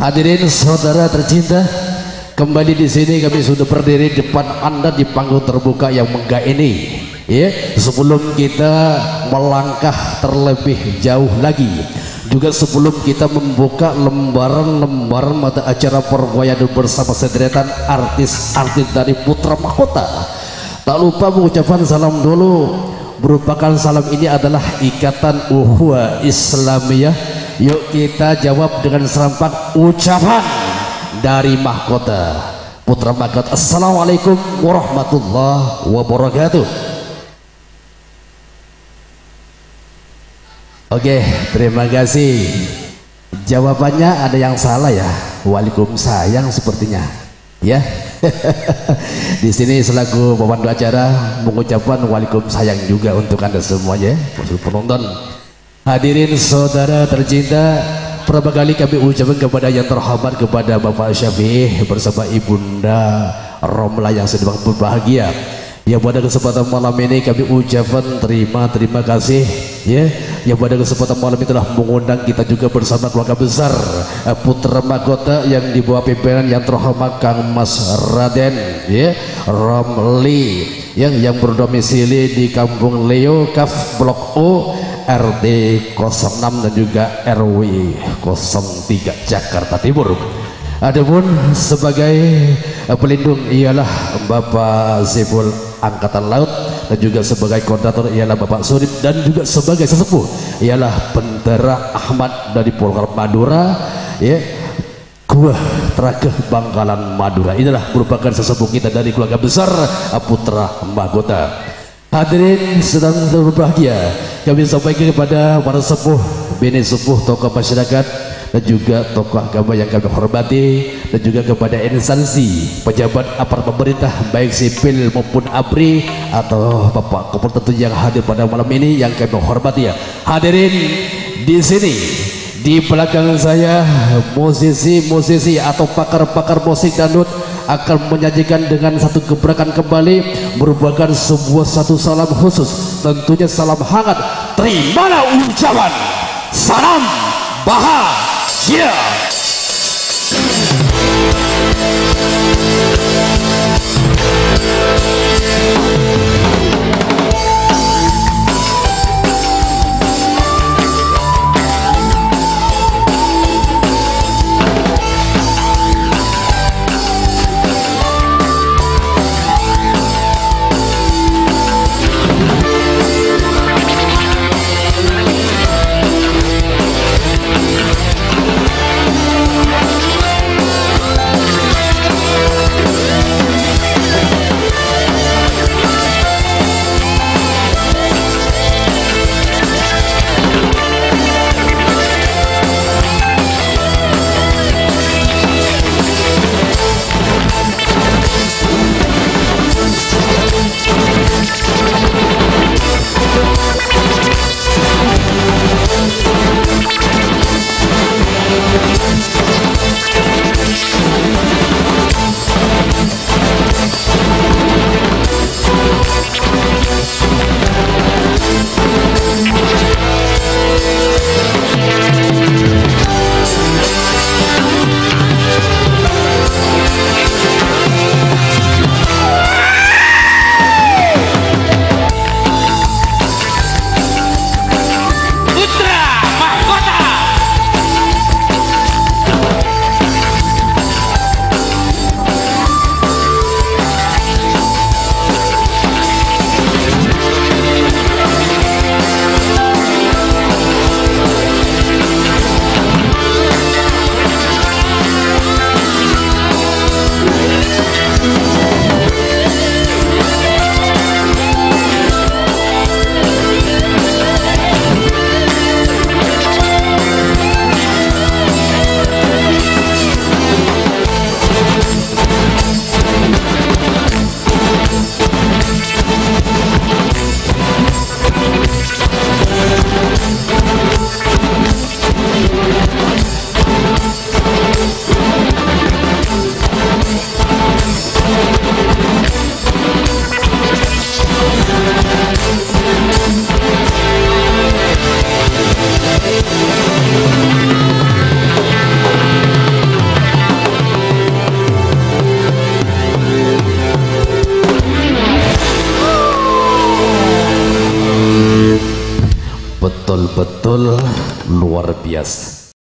Hadirin saudara tercinta, kembali di sini kami sudah berdiri depan Anda di panggung terbuka yang megah ini. Ya, sebelum kita melangkah terlebih jauh lagi, juga sebelum kita membuka lembaran-lembaran mata acara perwayaan bersama sederetan artis-artis dari Putra Mahkota. Tak lupa mengucapkan salam dulu. Merupakan salam ini adalah ikatan uhuwa Islamiyah Yuk kita jawab dengan serempak ucapan dari mahkota. Putra Mahkota Assalamualaikum warahmatullahi wabarakatuh. Oke terima kasih. Jawabannya ada yang salah ya. Waalaikumsalam sepertinya. Ya. Di sini selaku pemandu acara mengucapkan waalaikumsalam juga untuk anda semuanya penonton Hadirin saudara tercinta Pertama kali kami ucapkan kepada yang terhormat kepada Bapak Syafi'i bersama Ibunda Romla yang sedang berbahagia. Ya pada kesempatan malam ini kami ucapkan terima terima kasih ya. Yang pada kesempatan malam ini telah mengundang kita juga bersama keluarga besar eh, Putra Mahkota yang di bawah pimpinan yang terhormat Kang Mas Raden ya Romli yang yang berdomisili di Kampung Leo Kaf Blok O RD 06 dan juga RW 03 Jakarta Timur. Adapun sebagai pelindung ialah Bapak Zebul Angkatan Laut dan juga sebagai koordinator ialah Bapak Surip dan juga sebagai sesepuh ialah Bendera Ahmad dari Polkar Madura ya Gua Trakeh Bangkalan Madura inilah merupakan sesepuh kita dari keluarga besar Putra Mahkota Hadirin sedang berbahagia kami sampaikan kepada para sepuh bini sepuh tokoh masyarakat dan juga tokoh agama yang kami hormati dan juga kepada instansi pejabat aparat pemerintah baik sipil maupun ABRI atau Bapak Kapolri tentu yang hadir pada malam ini yang kami hormati. Ya hadirin di sini di belakang saya musisi-musisi atau pakar-pakar musik dangdut akan menyajikan dengan satu gebrakan kembali merupakan sebuah satu salam khusus. Tentunya salam hangat. Terimalah ucapan. Salam bahagia betul-betul luar biasa